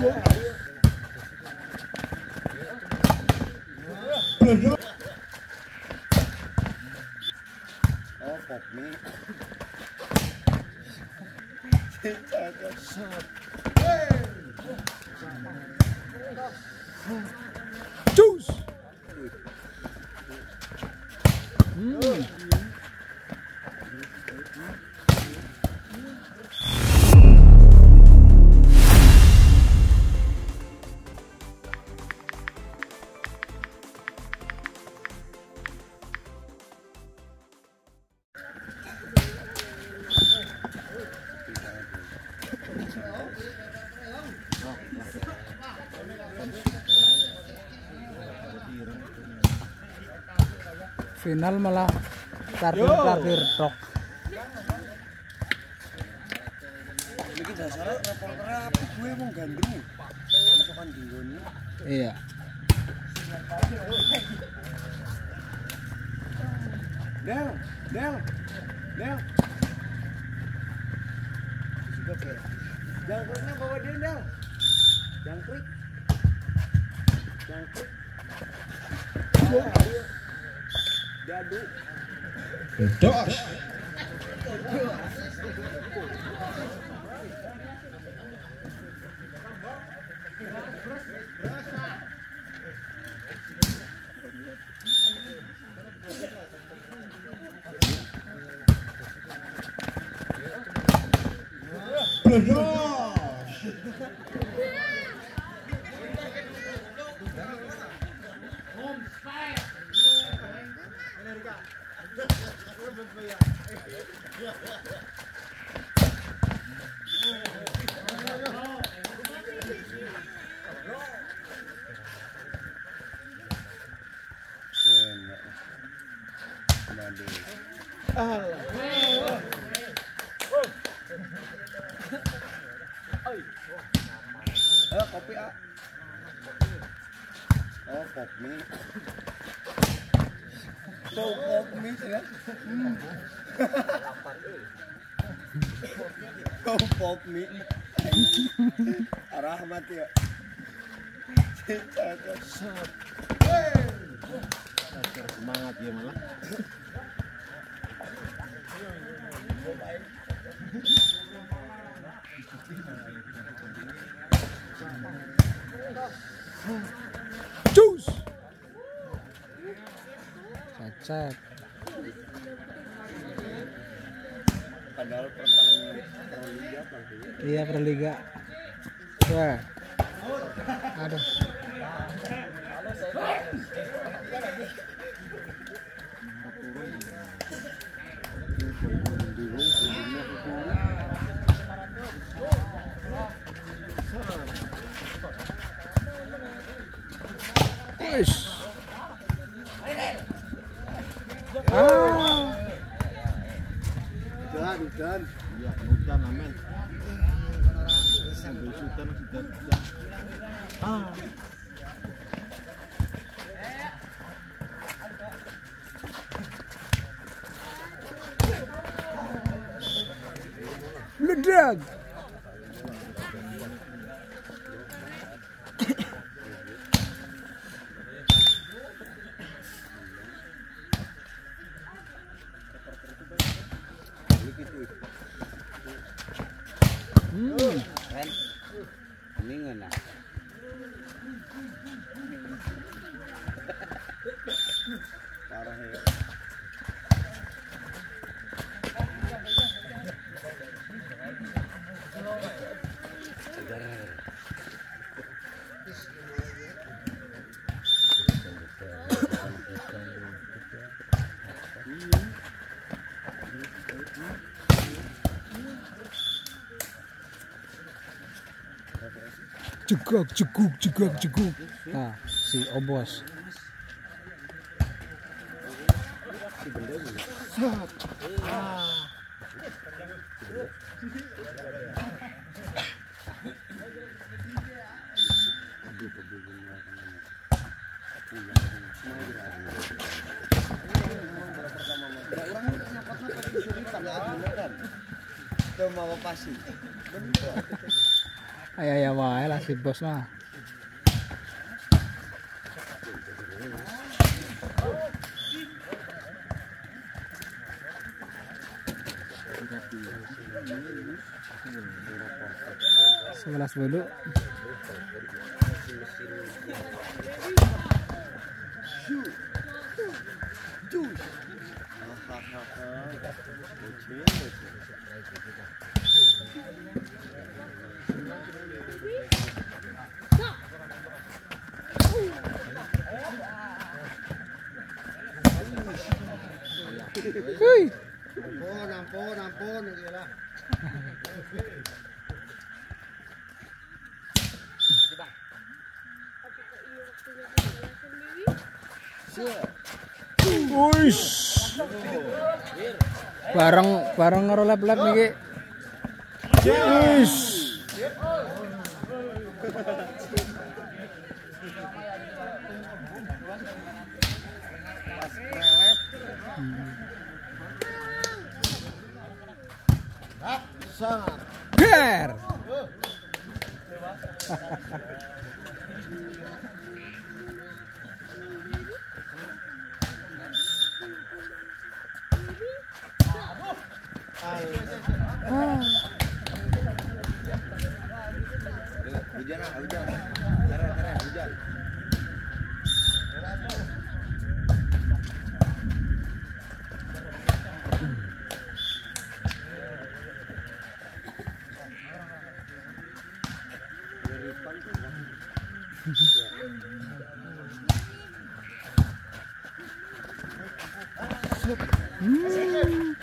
Oh, pop Final malah parkir parkir truk. Iya. Del, Del, Del. Jangkriknya bawa dia, Del. Jangkrik. Jangkrik. Dosh. Pop mie ya. Pop mie. Rahmat ya. semangat ya malah Cus. Cacat. Padahal pertarungan perliga pasti. Iya perliga. Wah. Aduh. Meledak. Hmm. Kan? Kuningan na. Cegak, ceguk, cegak, ceguk. Nah, si Obos. Itu mau pasti. Ay ay wae lah si bos mah. Sebelas dulu. Hahaha. Hei. Ampun, ampun, ampun. Iyalah. Bareng bareng ngerolap-lap niki. Wush. Sangat. Ger. Hum.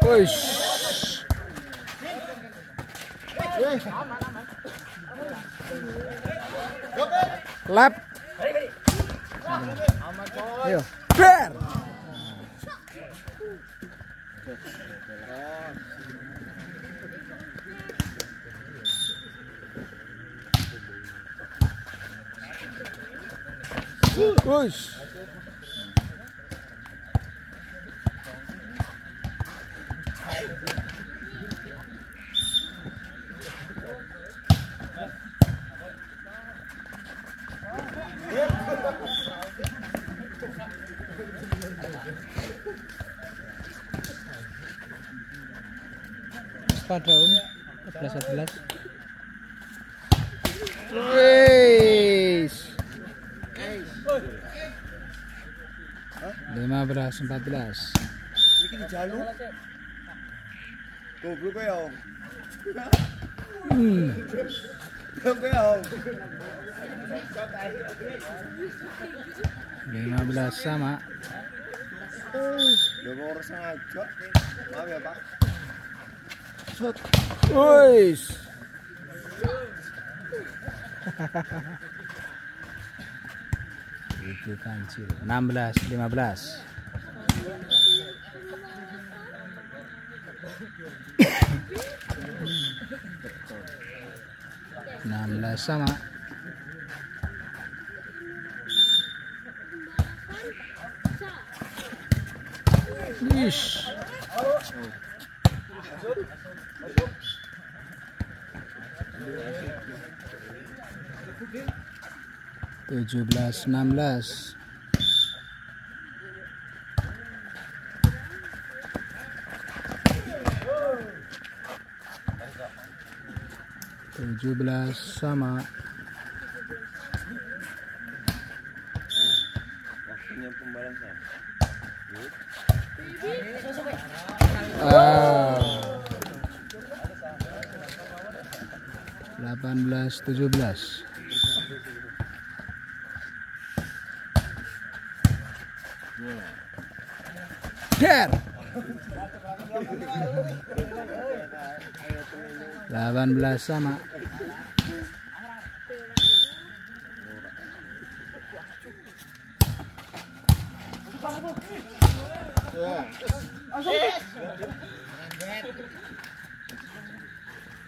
Pois. Lap. Ayo. Ber. Wush. Pada um 14 11. Wis. 15 14. Niki di jalur. Goblok kowe ya. Hmm. Ya. 15 sama. Lho kok ora sengaja. Maaf ya, Pak. Wis itu kancil 16 15 16 sama Ish. Thank you. 17 16 17 sama. Ah. 18 17 Delapan belas sama.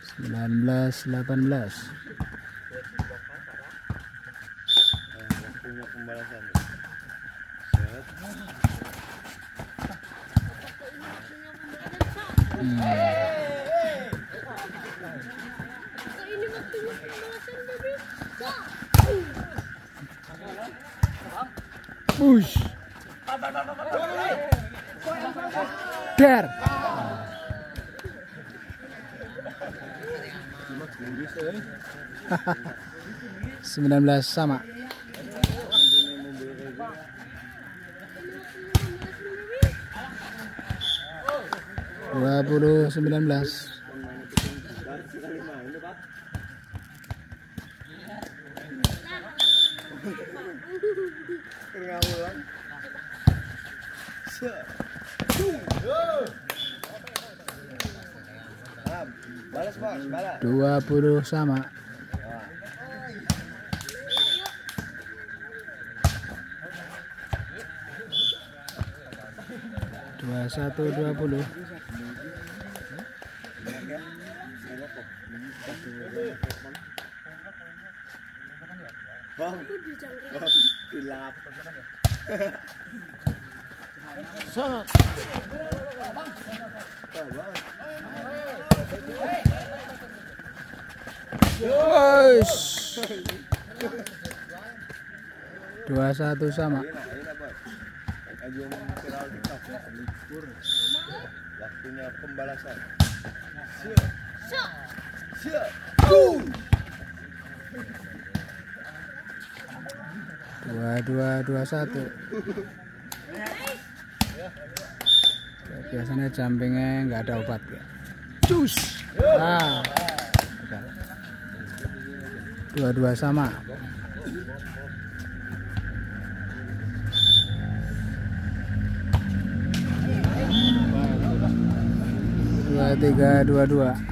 Sembilan belas delapan belas. Push. Der. Sembilan belas sama. 2019 20 sama. dua satu dua puluh. Bang, dilap. Sangat. Wush. Dua satu sama. Enak, enak bos. Kajian Dua dua dua satu. Biasanya jumpingnya nggak ada obat ya. Cus. Ah. gagal. Dua dua sama. Dua tiga dua dua.